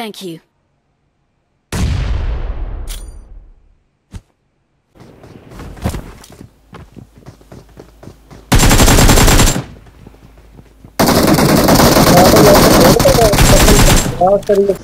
Thank you. बहुत करिए